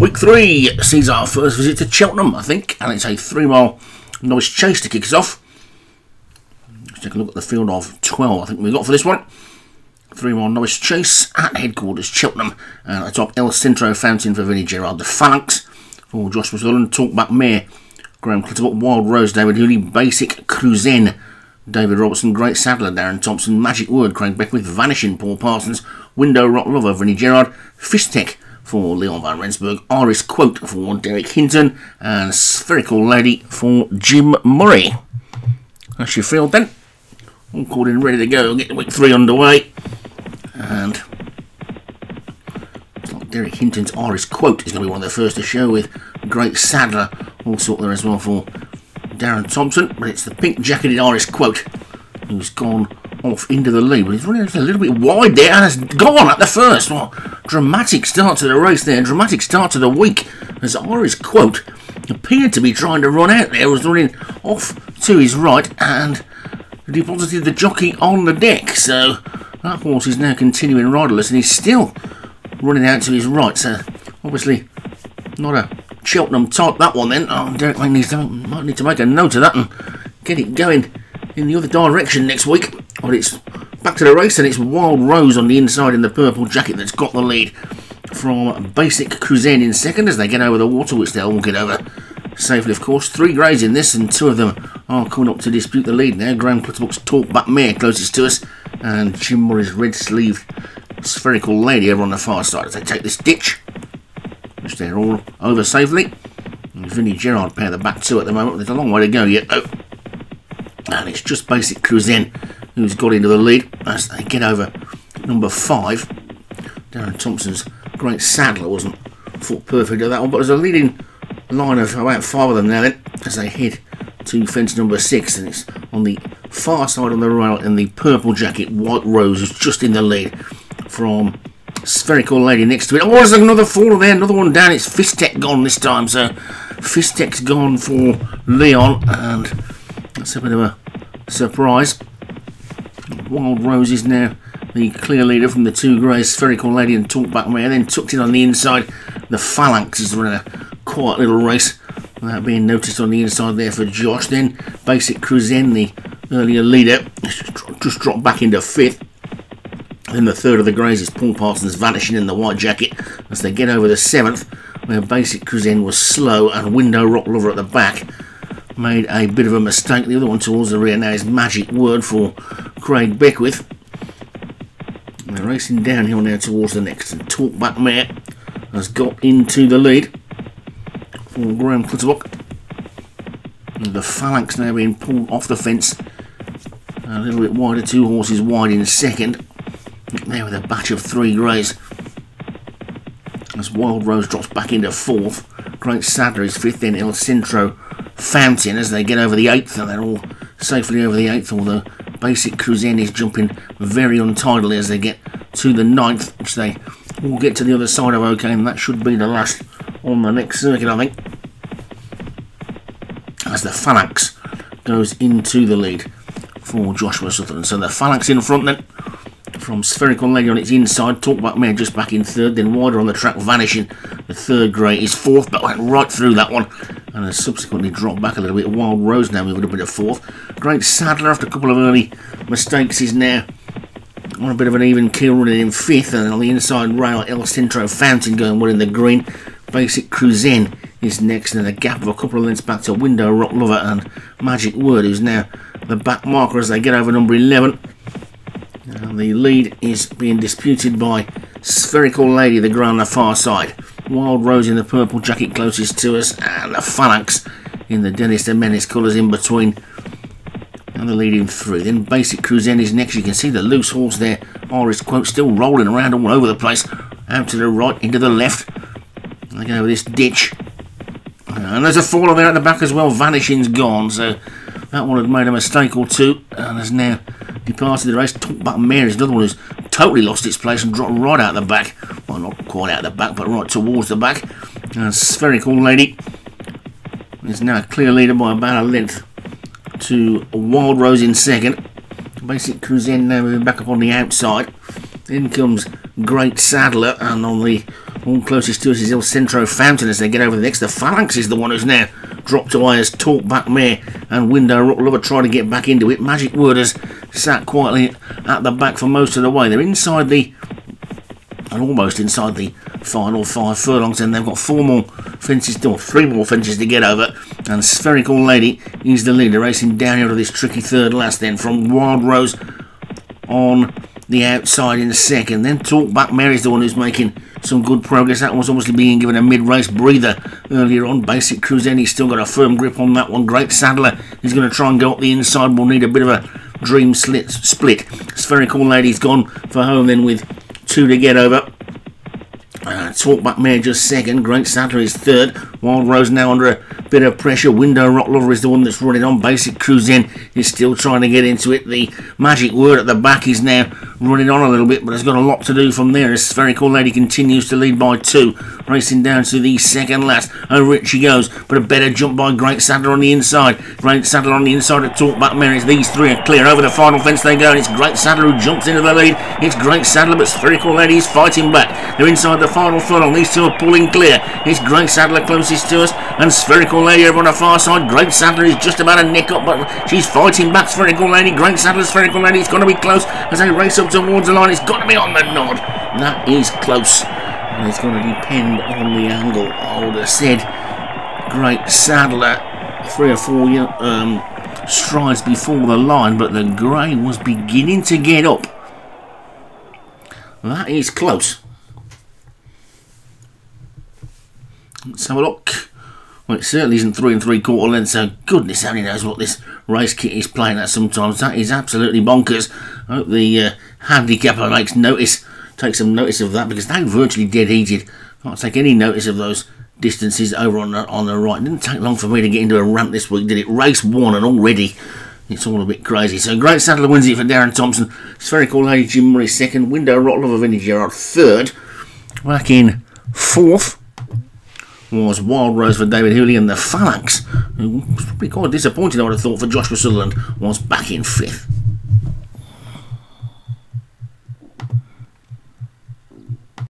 Week three sees our first visit to Cheltenham, I think, and it's a three mile novice chase to kick us off. Let's take a look at the field of 12, I think we got for this one. Three mile novice chase at headquarters Cheltenham, uh, and at top El Centro Fountain for Vinnie Gerard, the Phalanx for Joshua Sutherland, Talkback Mare, Graham Clutterbuck, Wild Rose, David Hooley, Basic Cruzen, David Robertson, Great Saddler, Darren Thompson, Magic Word, Craig Beckwith, Vanishing, Paul Parsons, Window Rock Lover, Vinnie Gerard, Fishtech for Leon Van Rensburg, Iris Quote for Derek Hinton, and Spherical Lady for Jim Murray. That's your field then. All called in ready to go. Get the week three underway. And Derek Hinton's Iris Quote is going to be one of the first to show with Great Saddler also there as well for Darren Thompson. But it's the pink jacketed Iris Quote who's gone off into the lead. But he's running a little bit wide there and has gone at the first. Well, dramatic start to the race there, dramatic start to the week as Iris Quote appeared to be trying to run out there, was running off to his right and deposited the jockey on the deck. So that horse is now continuing riderless and he's still running out to his right. So obviously not a Cheltenham type that one then. Oh, Derek might need to, might need to make a note of that and get it going in the other direction next week. But it's back to the race and it's Wild Rose on the inside in the purple jacket that's got the lead from Basic Cruzen in second as they get over the water, which they'll all get over safely, of course. Three grades in this, and two of them are coming up to dispute the lead now. Graham Clutterbuck's Talkback Mare closest to us, and Jim Murray's red sleeved spherical lady over on the far side as they take this ditch, which they're all over safely. And Vinnie Gerard pair the back two at the moment. There's a long way to go yet, though. And it's just Basic Cruzen who's got into the lead as they get over number five. Darren Thompson's great saddler wasn't foot perfect at that one, but there's a leading line of about five of them now then as they head to fence number six, and it's on the far side on the rail in the purple jacket. Wild Rose is just in the lead from Spherical Lady next to it. Oh, there's another fall there, another one down. It's Fistek gone this time, so Fistek's gone for Leon, and that's a bit of a surprise. Wild Rose is now the clear leader from the two greys, Spherical Lady and Talkback Mare. Then tucked in on the inside, the Phalanx is running a quiet little race without being noticed on the inside there for Josh. Then Basic Cruzen, the earlier leader, just dropped back into fifth. Then the third of the greys is Paul Parsons vanishing in the white jacket as they get over the seventh, where Basic Cruzen was slow and Window Rock Lover at the back made a bit of a mistake. The other one towards the rear now is Magic Word for Craig Beckwith. They're racing downhill now towards the next. And Talkback Mare has got into the lead for Graham Clutterbuck. The Phalanx now being pulled off the fence. A little bit wider, two horses wide in second. There with a batch of three greys. As Wild Rose drops back into fourth. Great Saddler is fifth, then El Centro Fountain as they get over the eighth, and they're all safely over the eighth, although Basic Cruzen is jumping very untidily as they get to the ninth, which they all get to the other side of OK, and that should be the last on the next circuit, I think. As the Phalanx goes into the lead for Joshua Sutherland. So the Phalanx in front then from Spherical Lady on its inside. Talkback Mare just back in third, then wider on the track, vanishing. The third grey is fourth, but went right through that one and has subsequently dropped back a little bit. Wild Rose now moving up into fourth. Great Saddler, after a couple of early mistakes, is now on a bit of an even keel running in fifth, and on the inside rail, El Centro Fountain going well in the green. Basic Cruzen is next, and a gap of a couple of lengths back to Window Rock Lover and Magic Word, who's now the back marker as they get over number 11. And the lead is being disputed by Spherical Lady, the grey on the far side. Wild Rose in the purple jacket closest to us, and the Phalanx in the Dennis the Menace colours in between. And the leading three. Then Basic Cruzen is next. You can see the loose horse there. Iris Quote still rolling around all over the place. Out to the right, into the left. They go over this ditch. And there's a faller there at the back as well. Vanishing's gone, so that one had made a mistake or two and has now departed the race. Talkback Mare is another one who's totally lost its place and dropped right out the back. Well, not quite out the back, but right towards the back. And Spherical Lady is now a clear leader by about a length to Wild Rose in second. Basic Cruzen now back up on the outside. In comes Great Saddler, and on the All closest to us is El Centro Fountain as they get over the next. The Phalanx is the one who's now dropped away as Talk Back Mare and Window Rock Lover try to get back into it. Magic Word has sat quietly at the back for most of the way. They're inside the and almost inside the final five furlongs and they've got four more fences or three more fences to get over and Spherical Lady is the leader racing down here to this tricky third last then from Wild Rose on the outside in second then Talk Back Mary's the one who's making some good progress that was obviously being given a mid-race breather earlier on Basic Cruise he's still got a firm grip on that one Great Saddler is going to try and go up the inside we'll need a bit of a dream slit, split Spherical Lady's gone for home then with two to get over. Uh, Talkback Mare just second. Great Saddler is third. Wild Rose now under a bit of pressure. Window Rock Lover is the one that's running on. Basic Cruzen is still trying to get into it. The magic word at the back is now running on a little bit, but has got a lot to do from there as Spherical Lady continues to lead by two. Racing down to the second last. Over it she goes, but a better jump by Great Saddler on the inside. Great Saddler on the inside of Talkback Mare. These three are clear. Over the final fence they go, and it's Great Saddler who jumps into the lead. It's Great Saddler, but Spherical Lady is fighting back. They're inside the final furlong. These two are pulling clear. It's Great Saddler to us, and Spherical Lady over on the far side. Great Saddler is just about a nick up, but she's fighting back. Spherical Lady, Great Saddler, Spherical Lady. It's going to be close as they race up towards the line. It's got to be on the nod. That is close. And it's going to depend on the angle. Have said Great Saddler three or four um, strides before the line, but the grey was beginning to get up. That is close. Let's have a look. Well, it certainly isn't three and three quarter lengths, so goodness only knows what this race kit is playing at sometimes. That is absolutely bonkers. I hope the uh, handicapper makes notice, takes some notice of that, because they virtually dead heated. Can't take any notice of those distances over on the, on the right. It didn't take long for me to get into a ramp this week, did it? Race one and already it's all a bit crazy. So Great Saddler wins it for Darren Thompson. Spherical Lady Jim Murray second. Window Rock Lover Vinny Gerard third. Back in fourth was Wild Rose for David Hooley and the Phalanx, who was probably quite disappointed I would have thought for Joshua Sutherland, was back in fifth.